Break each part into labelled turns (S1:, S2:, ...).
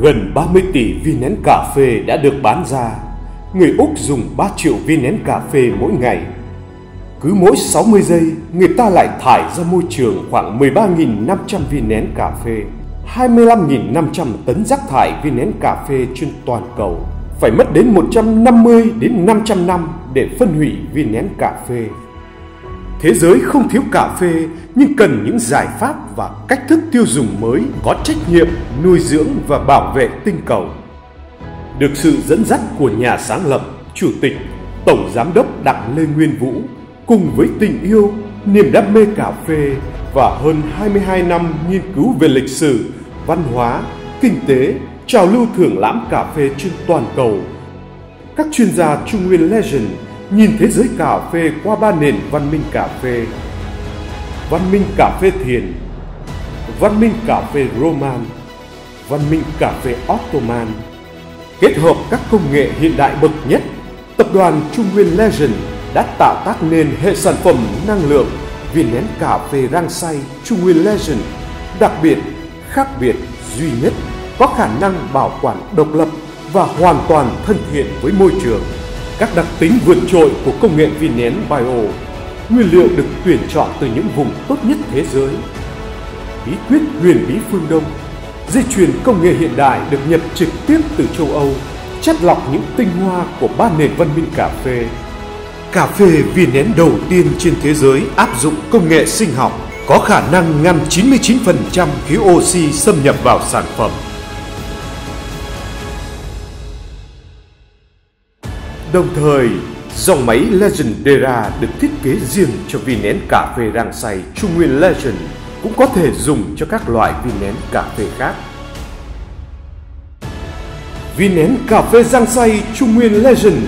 S1: Gần 30 tỷ viên nén cà phê đã được bán ra. Người Úc dùng 3 triệu viên nén cà phê mỗi ngày. Cứ mỗi 60 giây, người ta lại thải ra môi trường khoảng 13.500 viên nén cà phê. 25.500 tấn rác thải viên nén cà phê trên toàn cầu. Phải mất đến 150 đến 500 năm để phân hủy viên nén cà phê. Thế giới không thiếu cà phê nhưng cần những giải pháp và cách thức tiêu dùng mới có trách nhiệm nuôi dưỡng và bảo vệ tinh cầu. Được sự dẫn dắt của nhà sáng lập, chủ tịch, tổng giám đốc Đặng Lê Nguyên Vũ cùng với tình yêu, niềm đam mê cà phê và hơn 22 năm nghiên cứu về lịch sử, văn hóa, kinh tế, trào lưu thưởng lãm cà phê trên toàn cầu. Các chuyên gia Trung Nguyên Legend nhìn thế giới cà phê qua ba nền văn minh cà phê. Văn minh cà phê thiền, văn minh cà phê Roman, văn minh cà phê Ottoman. Kết hợp các công nghệ hiện đại bậc nhất, tập đoàn Trung Nguyên Legend đã tạo tác nên hệ sản phẩm năng lượng viên nén cà phê rang xay Trung Nguyên Legend đặc biệt, khác biệt, duy nhất, có khả năng bảo quản độc lập và hoàn toàn thân thiện với môi trường các đặc tính vượt trội của công nghệ vi nén bio, nguyên liệu được tuyển chọn từ những vùng tốt nhất thế giới. Bí quyết huyền bí phương Đông, dây chuyền công nghệ hiện đại được nhập trực tiếp từ châu Âu, chất lọc những tinh hoa của ba nền văn minh cà phê. Cà phê vi nén đầu tiên trên thế giới áp dụng công nghệ sinh học, có khả năng ngăn 99% khí oxy xâm nhập vào sản phẩm. Đồng thời, dòng máy Legendera được thiết kế riêng cho viên nén cà phê rang xay Trung Nguyên Legend cũng có thể dùng cho các loại viên nén cà phê khác. Viên nén cà phê rang xay Trung Nguyên Legend,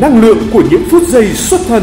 S1: năng lượng của những phút giây xuất thần